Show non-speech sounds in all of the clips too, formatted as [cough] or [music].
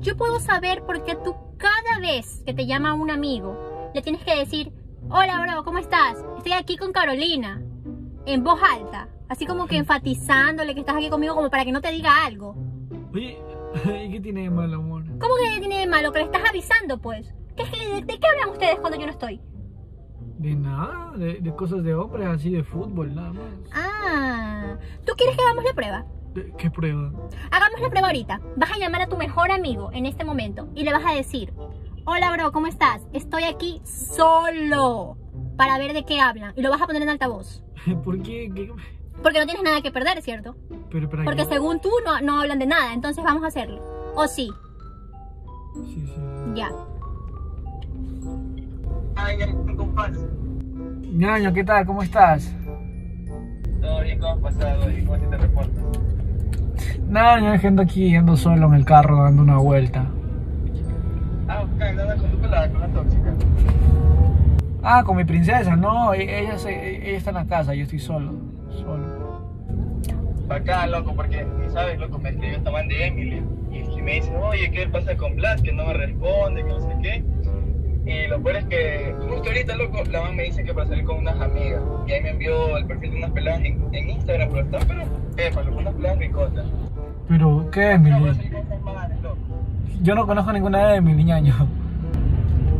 Yo puedo saber por qué tú cada vez que te llama un amigo le tienes que decir, hola bro, ¿cómo estás? Estoy aquí con Carolina, en voz alta, así como que enfatizándole que estás aquí conmigo como para que no te diga algo. Oye, [laughs] ¿y qué tiene de malo, amor? ¿Cómo que tiene de malo? Que le estás avisando, pues. ¿Qué, qué- de, de qué hablan ustedes cuando yo no estoy? De nada, de, de cosas de hombres, así de fútbol, nada más. Ah, ¿tú quieres que hagamos la prueba? ¿De- ¿Qué prueba? Hagamos la prueba ahorita. Vas a llamar a tu mejor amigo en este momento y le vas a decir, hola bro, ¿cómo estás? Estoy aquí solo para ver de qué hablan. Y lo vas a poner en altavoz. [laughs] ¿Por qué? ¿Qué? Porque no tienes nada que perder, ¿cierto? Pero para Porque qué? según tú no, no hablan de nada, entonces vamos a hacerlo. ¿O sí? Sí, sí. Ya. Ay, compas. Ñaño, ¿qué tal? ¿Cómo estás? Todo bien, ¿cómo has pasado? ¿Y cómo se te reporta? Nada, yo ando aquí, ando solo en el carro dando una vuelta. Ah, con tu pelada, con la tóxica. Ah, con mi princesa, no, e- ella, se, ella está en la casa, yo estoy solo, solo. Acá, loco, porque, sabes, loco, me escribió esta man de Emily. Y me dice, oye, ¿qué pasa con Blas? Que no me responde, que no sé qué. Y lo peor es que, justo ahorita, loco, la man me dice que para salir con unas amigas. Y ahí me envió el perfil de unas peladas en, en Instagram, pero están, pero, epa, loco, unas peladas ricotas. Pero, ¿qué, No, voy a Emily? salir con estas manes, loco. Yo no conozco ninguna de Emily, ñaño.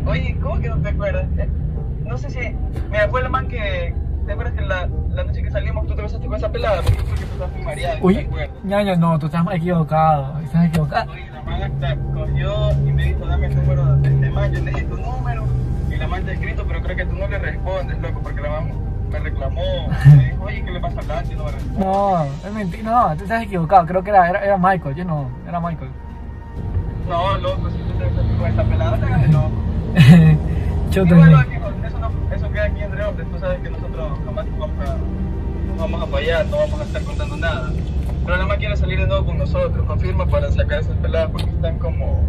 Oye, ¿cómo que no te acuerdas? Eh, No sé si. Mira, fue la man que. ¿Te acuerdas que la, la noche que salimos tú te besaste con esa pelada? Porque tú estás muy mareada. ¿no Uy, ñaño, no, tú estás equivocado, estás equivocado. Oye, la man hasta cogió y me dijo, dame el número de este man. Yo le di tu número y la man te ha escrito, pero creo que tú no le respondes, loco, porque la man me reclamó. [laughs] Me dijo, oye, ¿qué le pasa a Blanche? Y no me responde. No, es mentira, no, tú estás equivocado, creo que era, era, era Michael, yo no, era Michael. No, loco, si tú te besaste con esa pelada, te hagas [laughs] loco. Yo Y bueno, eso, no, eso queda aquí entre hombres. Tú sabes que nosotros jamás vamos a, no vamos a fallar, no vamos a estar contando nada. Pero nada más quiere salir de nuevo con nosotros. Confirma para sacar esas peladas porque están como.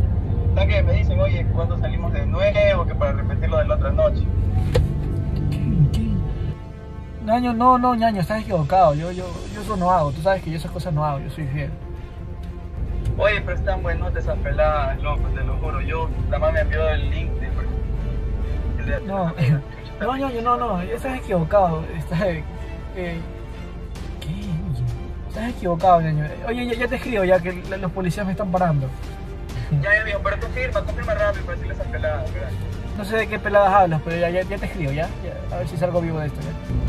Están que me dicen, oye, ¿cuándo salimos de nuevo? Que para repetirlo de la otra noche. Ñaño, no, no, ñaño, estás equivocado, yo, yo, yo eso no hago, tú sabes que yo esas cosas no hago, yo soy fiel. Oye, pero están buenos esas peladas, loco, te lo juro. Yo, la mamá me envió el link de. de- No, [laughs] no, ñaño, no, no, estás equivocado, estás, eh, ¿qué? Estás equivocado, ñaño. Oye, ya, ya te escribo, ya que los policías me están parando. [laughs] Ya, ya, viejo, pero confirma, confirma rápido para decirle esas peladas, ¿verdad? No sé de qué peladas hablas, pero ya, ya, ya te escribo, ¿ya? Ya, A ver si salgo vivo de esto, ¿ya?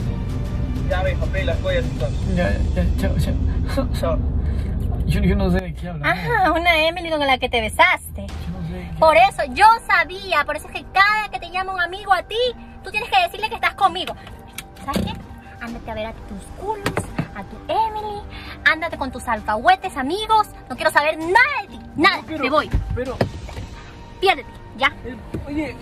Ya, viejo, pe las joyas entonces. Ya, ya, chao, chao. [laughs] Chao. Yo, yo no sé de qué hablas. Ah, una Emily con la que te besaste. Yo no sé de qué Por eso yo sabía, por eso es que cada que te llama un amigo a ti, tú tienes que decirle que estás conmigo. ¿Sabes qué? Ándate a ver a tus culos, a tu Emily, ándate con tus alcahuetes amigos. No quiero saber nada de ti, nada. Pero- Me voy, Pero, piérdete, ya. eh, oye,